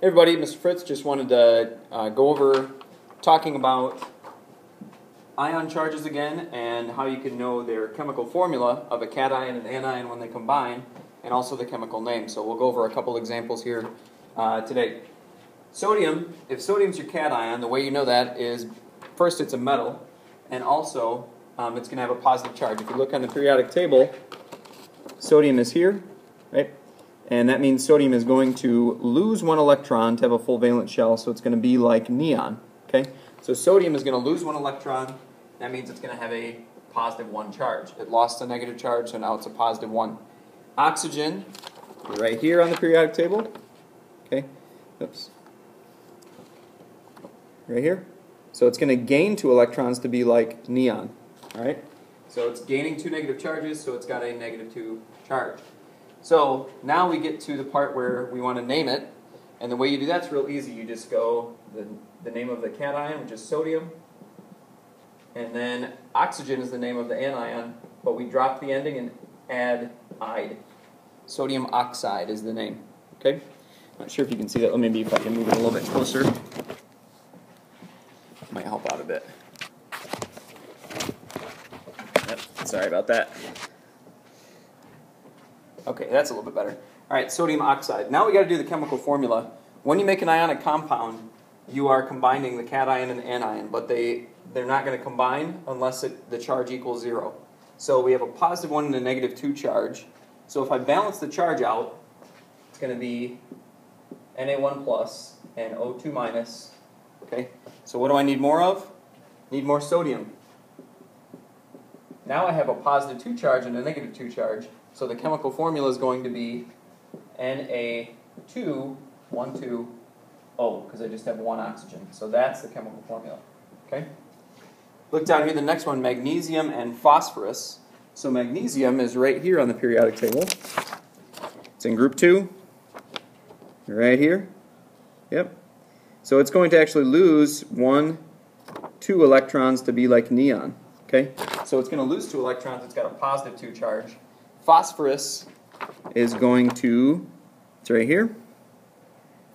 Everybody, Mr. Fritz just wanted to uh, go over talking about ion charges again and how you can know their chemical formula of a cation and anion when they combine and also the chemical name. So we'll go over a couple examples here uh, today. Sodium, if sodium's your cation, the way you know that is first it's a metal and also um, it's going to have a positive charge. If you look on the periodic table, sodium is here, right? And that means sodium is going to lose one electron to have a full valence shell, so it's going to be like neon. Okay? So sodium is going to lose one electron. That means it's going to have a positive 1 charge. It lost a negative charge, so now it's a positive 1. Oxygen, right here on the periodic table. Okay? Oops. Right here. So it's going to gain two electrons to be like neon. All right? So it's gaining two negative charges, so it's got a negative 2 charge. So now we get to the part where we want to name it. And the way you do that's real easy. You just go the, the name of the cation, which is sodium. And then oxygen is the name of the anion, but we drop the ending and add ide. Sodium oxide is the name. Okay? Not sure if you can see that. Let me maybe if I can move it a little bit closer. Might help out a bit. Yep, sorry about that. Okay, that's a little bit better. All right, sodium oxide. Now we got to do the chemical formula. When you make an ionic compound, you are combining the cation and the anion, but they, they're not going to combine unless it, the charge equals zero. So we have a positive 1 and a negative 2 charge. So if I balance the charge out, it's going to be Na1 plus and O2 minus. Okay, so what do I need more of? Need more sodium. Now I have a positive 2 charge and a negative 2 charge. So the chemical formula is going to be Na2, 1, 2, O, because I just have one oxygen. So that's the chemical formula. Okay? Look down here, the next one, magnesium and phosphorus. So magnesium is right here on the periodic table. It's in group 2, right here. Yep. So it's going to actually lose 1, 2 electrons to be like neon. Okay? So it's going to lose 2 electrons. It's got a positive 2 charge phosphorus is going to, it's right here.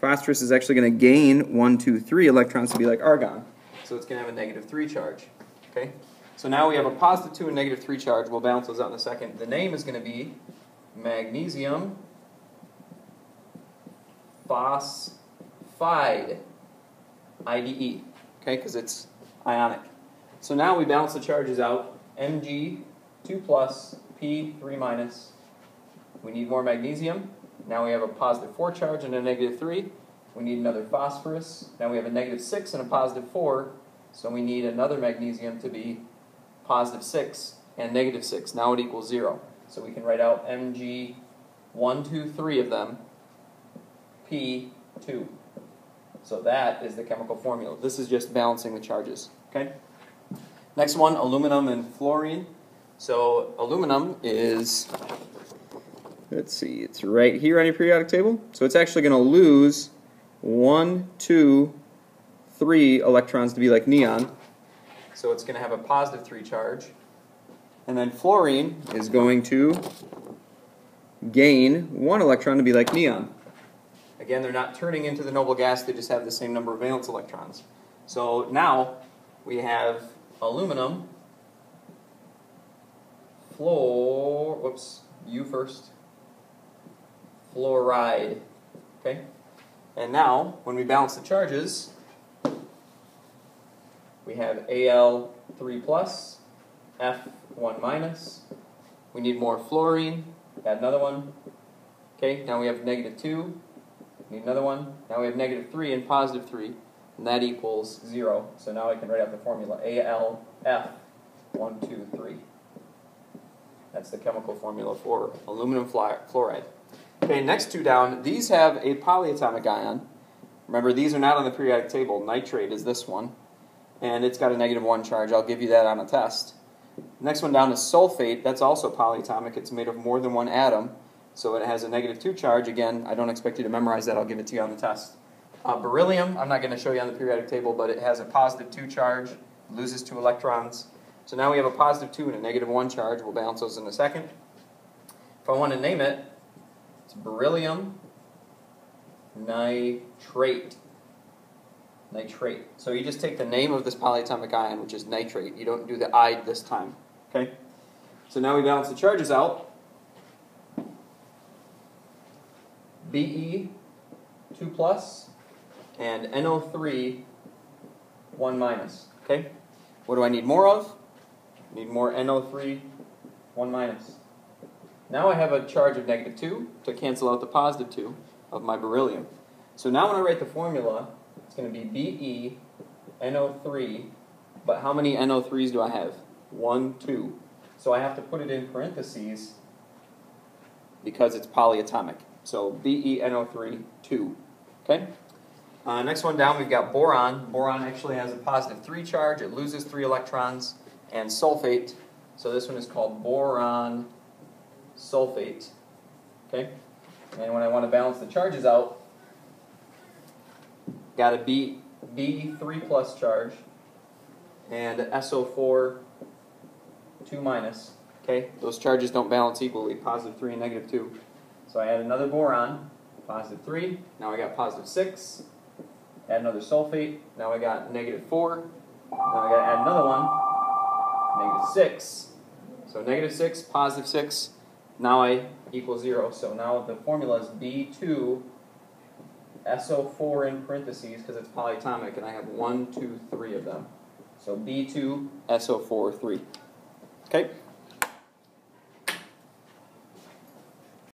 Phosphorus is actually going to gain 1, 2, 3 electrons to be like argon. So it's going to have a negative 3 charge. Okay? So now we have a positive 2 and negative 3 charge. We'll balance those out in a second. The name is going to be magnesium phosphide. IDE. Okay? Because it's ionic. So now we balance the charges out. Mg 2 plus P, 3 minus. We need more magnesium. Now we have a positive 4 charge and a negative 3. We need another phosphorus. Now we have a negative 6 and a positive 4. So we need another magnesium to be positive 6 and negative 6. Now it equals 0. So we can write out Mg 1, 2, 3 of them, P2. So that is the chemical formula. This is just balancing the charges. Okay. Next one, aluminum and fluorine. So aluminum is, let's see, it's right here on your periodic table. So it's actually going to lose one, two, three electrons to be like neon. So it's going to have a positive 3 charge. And then fluorine is going to gain one electron to be like neon. Again, they're not turning into the noble gas, they just have the same number of valence electrons. So now we have aluminum fluor, whoops, you first, fluoride, okay? And now, when we balance the charges, we have Al3 plus, F1 minus, we need more fluorine, add another one, okay, now we have negative 2, need another one, now we have negative 3 and positive 3, and that equals 0, so now I can write out the formula, AlF, 1, 2, 3. That's the chemical formula for aluminum fluoride. Okay, next two down, these have a polyatomic ion. Remember, these are not on the periodic table. Nitrate is this one, and it's got a negative 1 charge. I'll give you that on a test. Next one down is sulfate. That's also polyatomic. It's made of more than one atom, so it has a negative 2 charge. Again, I don't expect you to memorize that. I'll give it to you on the test. Uh, beryllium, I'm not going to show you on the periodic table, but it has a positive 2 charge, loses 2 electrons. So now we have a positive 2 and a negative 1 charge. We'll balance those in a second. If I want to name it, it's beryllium nitrate. Nitrate. So you just take the name of this polyatomic ion, which is nitrate. You don't do the I this time. Okay? So now we balance the charges out. Be 2 plus and NO3 1 minus. Okay? What do I need more of? Need more NO3 1 minus. Now I have a charge of negative 2 to cancel out the positive 2 of my beryllium. So now when I write the formula, it's going to be Be NO3, but how many NO3s do I have? 1, 2. So I have to put it in parentheses because it's polyatomic. So BeNO3, 2. Okay? Uh, next one down, we've got boron. Boron actually has a positive 3 charge. It loses 3 electrons. And sulfate. So this one is called boron sulfate. Okay? And when I want to balance the charges out, got a B, B3 plus charge and SO4 2 minus. Okay? Those charges don't balance equally, positive 3 and negative 2. So I add another boron, positive 3. Now I got positive 6. Add another sulfate. Now I got negative 4. Now I got to add another one, negative 6. So negative 6, positive 6. Now I equal 0. So now the formula is B2 SO4 in parentheses because it's polyatomic and I have 1, 2, 3 of them. So B2 SO4 3. Okay?